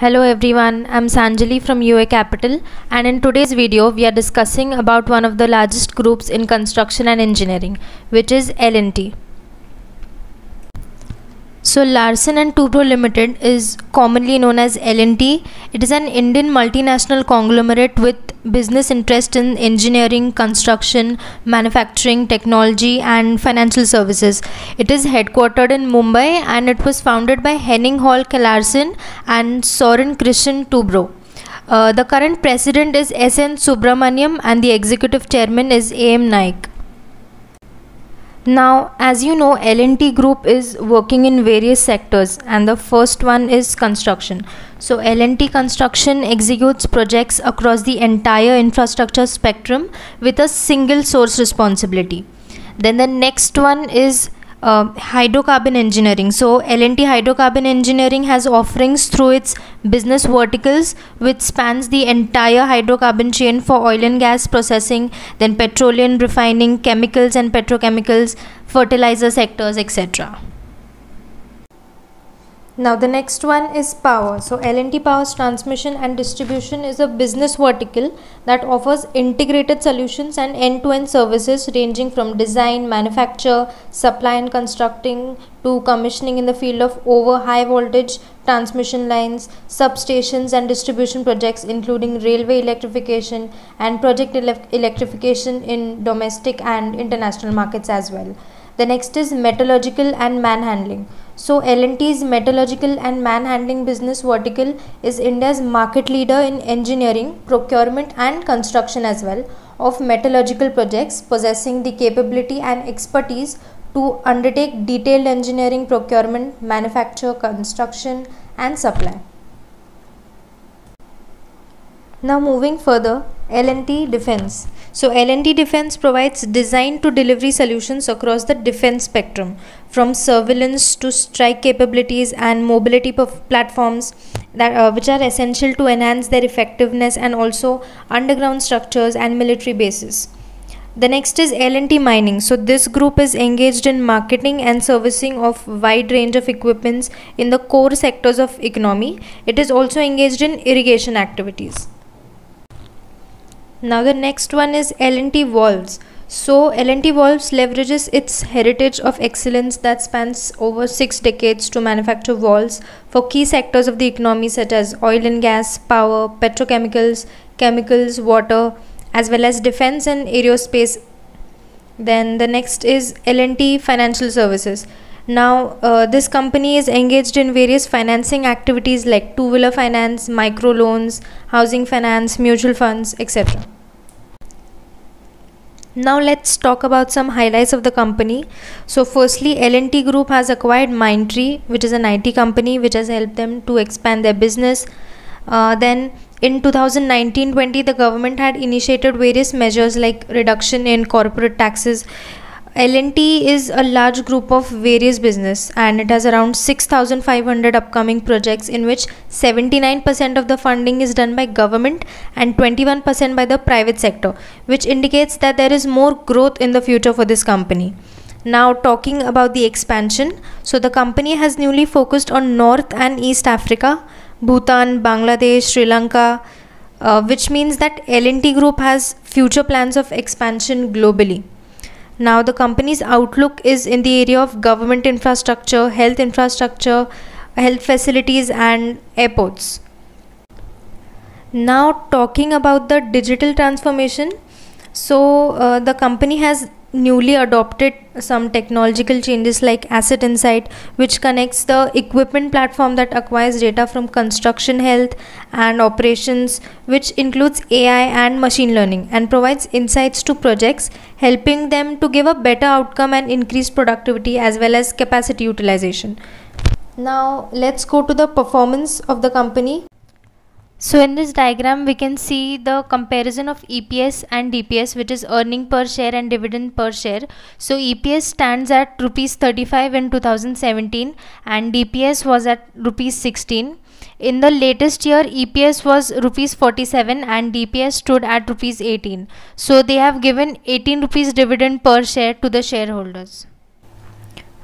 Hello everyone, I'm Sanjali from UA Capital and in today's video we are discussing about one of the largest groups in construction and engineering which is L&T. So Larsen and Toubro Limited is commonly known as L&T. It is an Indian multinational conglomerate with business interest in engineering, construction, manufacturing, technology and financial services. It is headquartered in Mumbai and it was founded by Henning Holck-Larsen and Soren Christian Toubro. Uh, the current president is S.N. Subrahmanyan and the executive chairman is A.M. Naik. Now, as you know, L&T Group is working in various sectors and the first one is construction. So, L&T Construction executes projects across the entire infrastructure spectrum with a single source responsibility. Then the next one is uh, hydrocarbon engineering. So L&T hydrocarbon engineering has offerings through its business verticals which spans the entire hydrocarbon chain for oil and gas processing then petroleum refining chemicals and petrochemicals fertilizer sectors etc now the next one is power. So L&T Power's transmission and distribution is a business vertical that offers integrated solutions and end-to-end services ranging from design, manufacture, supply and constructing to commissioning in the field of over high voltage transmission lines, substations and distribution projects including railway electrification and project ele electrification in domestic and international markets as well. The next is metallurgical and manhandling. So L&T's metallurgical and manhandling business vertical is India's market leader in engineering, procurement and construction as well of metallurgical projects possessing the capability and expertise to undertake detailed engineering procurement, manufacture, construction and supply. Now moving further, L&T Defense. So L&T Defense provides design to delivery solutions across the defense spectrum from surveillance to strike capabilities and mobility platforms that uh, which are essential to enhance their effectiveness and also underground structures and military bases. The next is L&T Mining. So this group is engaged in marketing and servicing of wide range of equipments in the core sectors of economy. It is also engaged in irrigation activities. Now the next one is L&T Valves. So L&T Valves leverages its heritage of excellence that spans over 6 decades to manufacture valves for key sectors of the economy such as oil and gas, power, petrochemicals, chemicals, water as well as defense and aerospace. Then the next is L&T Financial Services. Now, uh, this company is engaged in various financing activities like two wheeler finance, micro loans, housing finance, mutual funds, etc. Now let's talk about some highlights of the company. So firstly, L&T Group has acquired Mindtree, which is an IT company which has helped them to expand their business. Uh, then in 2019-20, the government had initiated various measures like reduction in corporate taxes L&T is a large group of various business and it has around 6500 upcoming projects in which 79% of the funding is done by government and 21% by the private sector which indicates that there is more growth in the future for this company. Now talking about the expansion, so the company has newly focused on North and East Africa, Bhutan, Bangladesh, Sri Lanka, uh, which means that L&T Group has future plans of expansion globally. Now, the company's outlook is in the area of government infrastructure, health infrastructure, health facilities, and airports. Now, talking about the digital transformation, so uh, the company has newly adopted some technological changes like asset insight which connects the equipment platform that acquires data from construction health and operations which includes ai and machine learning and provides insights to projects helping them to give a better outcome and increase productivity as well as capacity utilization now let's go to the performance of the company so in this diagram we can see the comparison of EPS and DPS which is earning per share and dividend per share. So EPS stands at rupees 35 in 2017 and DPS was at rupees 16. In the latest year EPS was rupees 47 and DPS stood at rupees 18. So they have given 18 rupees dividend per share to the shareholders.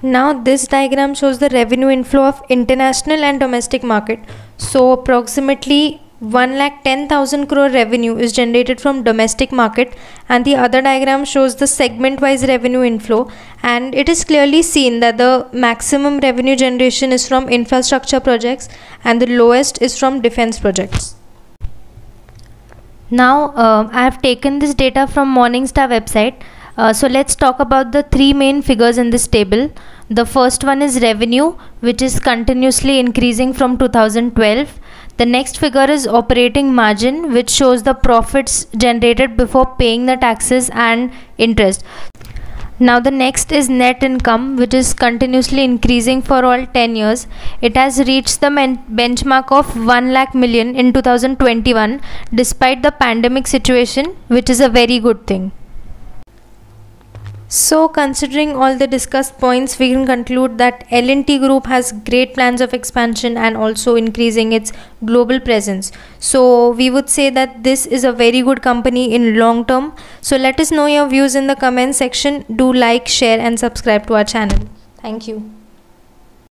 now this diagram shows the revenue inflow of international and domestic market so approximately 1 lakh 10,000 crore revenue is generated from domestic market and the other diagram shows the segment wise revenue inflow and it is clearly seen that the maximum revenue generation is from infrastructure projects and the lowest is from defense projects. Now uh, I have taken this data from Morningstar website. Uh, so let's talk about the three main figures in this table. The first one is revenue which is continuously increasing from 2012 the next figure is operating margin which shows the profits generated before paying the taxes and interest. Now the next is net income which is continuously increasing for all 10 years. It has reached the benchmark of 1 lakh million in 2021 despite the pandemic situation which is a very good thing. So considering all the discussed points, we can conclude that L&T Group has great plans of expansion and also increasing its global presence. So we would say that this is a very good company in long term. So let us know your views in the comment section. Do like, share and subscribe to our channel. Thank you.